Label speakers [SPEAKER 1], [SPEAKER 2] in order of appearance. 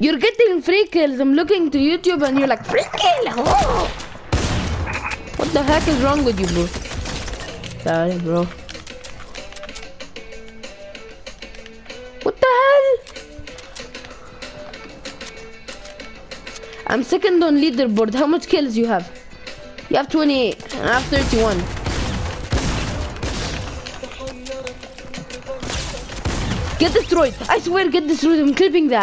[SPEAKER 1] You're getting free kills. I'm looking to YouTube and you're like, free kill. Oh. What the heck is wrong with you, bro? Sorry, bro. What the hell? I'm second on leaderboard. How much kills you have? You have 28 and I have 31. Get destroyed. I swear, get destroyed. I'm clipping that.